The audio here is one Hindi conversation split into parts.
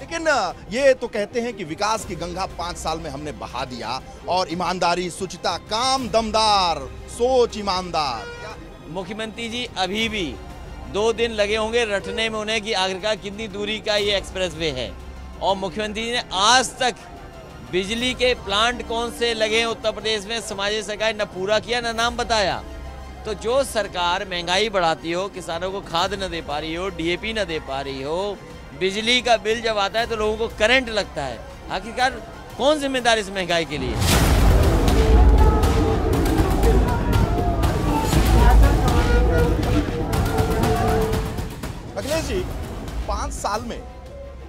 लेकिन ये तो कहते हैं कि विकास की गंगा पाँच साल में हमने बहा दिया और ईमानदारी, सुचिता, काम दमदार, सोच ईमानदार। मुख्यमंत्री जी, अभी भी दो दिन लगे होंगे रटने में उन्हें कि आखिरकार कितनी दूरी का ये एक्सप्रेसवे है। और मुख्यमंत्री जी ने आज तक बिजली के प्लांट कौन से लगे उत्तर प्रदेश में समाजी सरकार न पूरा किया, न नाम बताया। तो जो सरकार महँगाई बढ़ाती हो, किसानों को खाद न दे पा रही हो, डीएपी न दे पा रही हो बिजली का बिल जब आता है तो लोगों को करंट लगता है। आखिरकार कौन जिम्मेदार इस महँगाई के लिए? अखिलेश जी पाँच साल में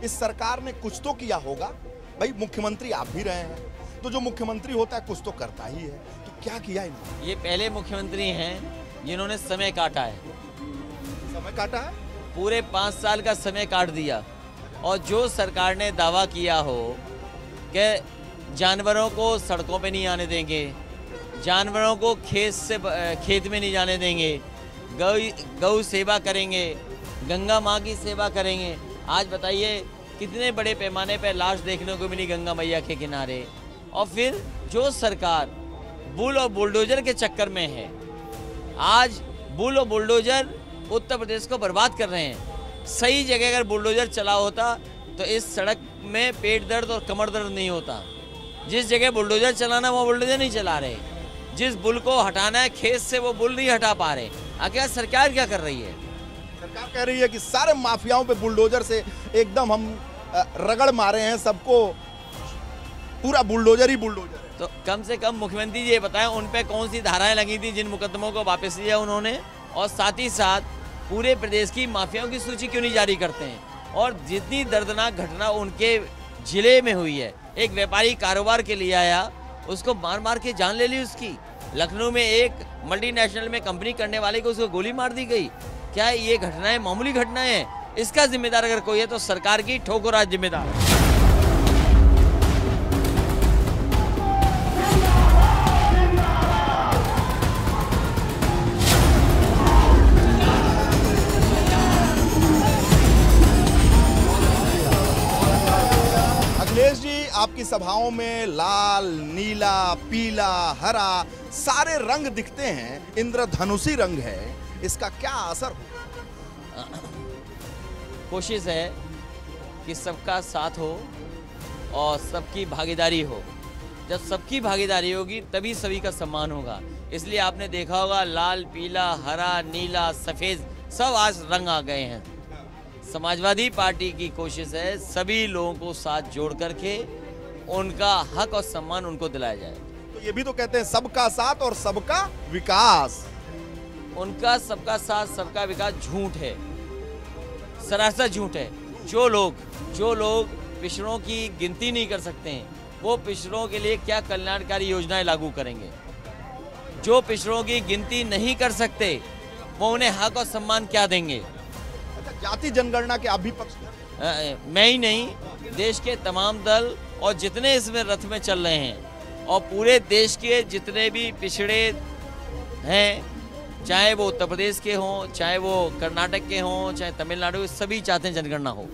इस सरकार ने कुछ तो किया होगा। भाई मुख्यमंत्री आप भी रहे हैं तो जो मुख्यमंत्री होता है कुछ तो करता ही है। तो क्या किया इन्होंने? ये पहले मुख्यमंत्री हैं जिन्होंने समय काटा है। समय काटा है? पूरे पाँच साल का समय काट दिया। और जो सरकार ने दावा किया हो कि जानवरों को सड़कों पे नहीं आने देंगे, जानवरों को खेत से, खेत में नहीं जाने देंगे, गौ गौ सेवा करेंगे, गंगा माँ की सेवा करेंगे। आज बताइए, कितने बड़े पैमाने पर लाश देखने को मिली गंगा मैया के किनारे? और फिर जो सरकार बुल और बुलडोजर के चक्कर में है, आज बुल और बुलडोजर उत्तर प्रदेश को बर्बाद कर रहे हैं। सही जगह अगर बुलडोजर चला होता तो इस सड़क में पेट दर्द और कमर दर्द नहीं होता। जिस जगह बुलडोजर चलाना वो बुलडोजर नहीं चला रहे। जिस बुल को हटाना है खेत से वो बुल नहीं हटा पा रहे। आखिर सरकार क्या कर रही है? सरकार कह रही है कि सारे माफियाओं पे बुलडोजर से एकदम हम रगड़ मारे हैं सबको पूरा बुलडोजर ही बुलडोजर है। तो कम से कम मुख्यमंत्री जी ये बताएँ उन पे कौन सी धाराएँ लगी थी जिन मुकदमों को वापस लिया उन्होंने? और साथ ही साथ पूरे प्रदेश की माफियाओं की सूची क्यों नहीं जारी करते हैं? और जितनी दर्दनाक घटना उनके ज़िले में हुई है, एक व्यापारी कारोबार के लिए आया, उसको मार मार के जान ले ली उसकी। लखनऊ में एक मल्टीनेशनल में कंपनी करने वाले को उसको गोली मार दी गई। क्या ये घटनाएँ मामूली घटनाएँ हैं? इसका जिम्मेदार अगर कोई है तो सरकार की ठोकराज जिम्मेदार। है आपकी सभाओं में लाल, नीला, पीला, हरा सारे रंग दिखते हैं, इंद्रधनुषी रंग है, इसका क्या असर? हो कोशिश है कि सबका साथ हो और सबकी भागीदारी हो। जब सबकी भागीदारी होगी, तभी सभी का सम्मान होगा। इसलिए आपने देखा होगा, लाल, पीला, हरा, नीला, सफ़ेद, सब आज रंग आ गए हैं। समाजवादी पार्टी की कोशिश है सभी लोगों को साथ जोड़ करके उनका हक और सम्मान उनको दिलाया जाए। तो ये भी तो कहते हैं सबका साथ और सबका विकास। उनका सबका साथ सबका विकास झूठ है। सरासर झूठ है। जो लोग जो लोग पिछड़ों की गिनती नहीं कर सकते हैं वो पिछड़ों के लिए क्या कल्याणकारी योजनाएँ लागू करेंगे? जो पिछड़ों की गिनती नहीं कर सकते वो उन्हें हक और सम्मान क्या देंगे? अच्छा जाति जनगणना के आप भी पक्ष मैं ही नहीं देश के तमाम दल और जितने इसमें रथ में चल रहे हैं, और पूरे देश के जितने भी पिछड़े हैं, चाहे वो उत्तर प्रदेश के हों, चाहे वो कर्नाटक के हों, चाहे तमिलनाडु, सभी चाहते हैं जनगणना हो।